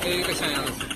还有一个像样的。